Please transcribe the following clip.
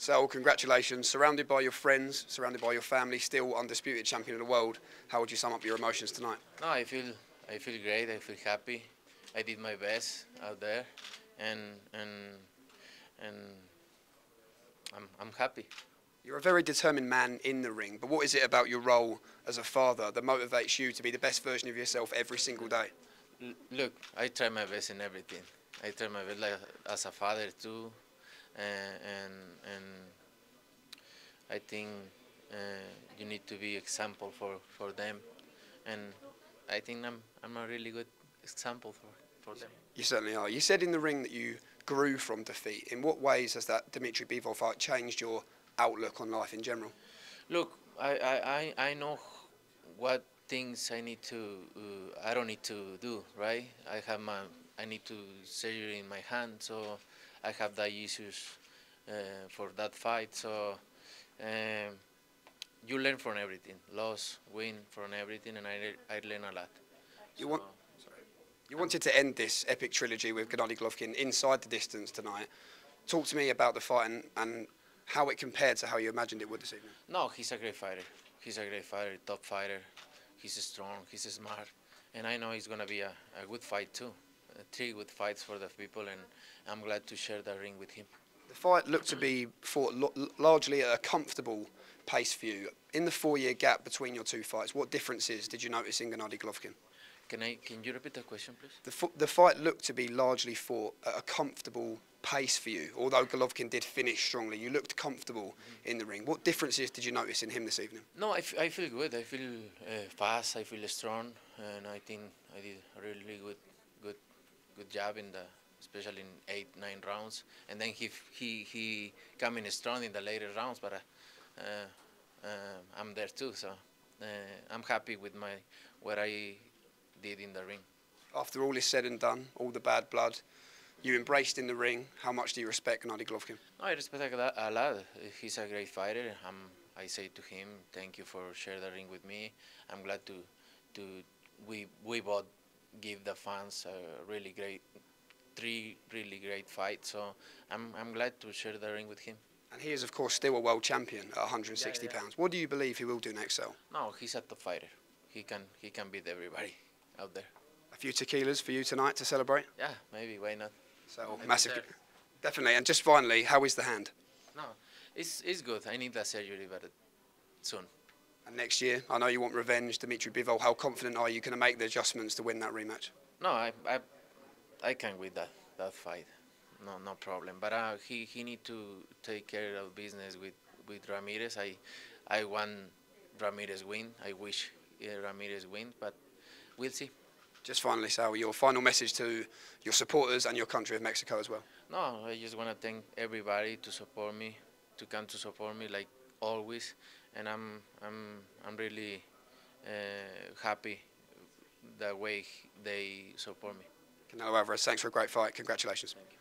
So, congratulations. Surrounded by your friends, surrounded by your family, still undisputed champion of the world. How would you sum up your emotions tonight? No, I feel I feel great. I feel happy. I did my best out there, and and and I'm I'm happy. You're a very determined man in the ring, but what is it about your role as a father that motivates you to be the best version of yourself every single day? L- look, I try my best in everything. I try my best like, as a father too, and and, and I think uh, you need to be example for, for them, and I think I'm I'm a really good example for, for them. You certainly are. You said in the ring that you grew from defeat. In what ways has that Dimitri Bivol fight changed your outlook on life in general? Look, I, I, I, I know what things I need to uh, I don't need to do right. I have my I need to surgery in my hand, so I have the issues uh, for that fight. So um, you learn from everything, loss, win from everything, and I I learn a lot. You want you wanted to end this epic trilogy with Gennady Golovkin inside the distance tonight. Talk to me about the fight and, and how it compared to how you imagined it would this evening. No, he's a great fighter. He's a great fighter, top fighter. He's strong, he's smart, and I know it's gonna be a, a good fight too. Three good fights for the people, and I'm glad to share the ring with him. The fight looked to be fought largely at a comfortable pace for you. In the four-year gap between your two fights, what differences did you notice in Gennady Golovkin? Can I? Can you repeat the question, please? The, the fight looked to be largely fought at a comfortable pace for you. Although Golovkin did finish strongly, you looked comfortable in the ring. What differences did you notice in him this evening? No, I, f- I feel good. I feel uh, fast. I feel strong, and I think I did a really good, good, good job in the, especially in eight, nine rounds. And then he he he coming strong in the later rounds, but uh, uh, uh, I'm there too. So uh, I'm happy with my what I did in the ring. After all is said and done, all the bad blood you embraced in the ring, how much do you respect Gennady Golovkin? I respect a lot. He's a great fighter. I'm, I say to him, thank you for sharing the ring with me. I'm glad to, to we we both give the fans a really great, three really great fights. So I'm I'm glad to share the ring with him. And he is, of course, still a world champion at 160 Yeah, yeah. pounds. What do you believe he will do next, Sal? No, he's a top fighter. He can he can beat everybody out there. A few tequilas for you tonight to celebrate? Yeah, maybe why not? So I massive, deserve. definitely. And just finally, how is the hand? No, it's it's good. I need the surgery, but soon. And next year, I know you want revenge, Dimitri Bivol. How confident are you going to make the adjustments to win that rematch? No, I, I, I can win that that fight. No, no problem. But uh, he he need to take care of business with with Ramirez. I, I want Ramirez win. I wish uh, Ramirez win, but we'll see. Just finally, Sal, your final message to your supporters and your country of Mexico as well. No, I just want to thank everybody to support me, to come to support me like always, and I'm I'm I'm really uh, happy the way they support me. Canelo Alvarez, thanks for a great fight. Congratulations. Thank you.